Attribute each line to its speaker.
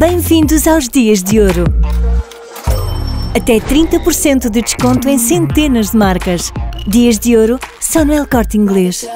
Speaker 1: Bem-vindos aos Dias de Ouro! Até 30% de desconto em centenas de marcas. Dias de Ouro só no El Corte Inglês.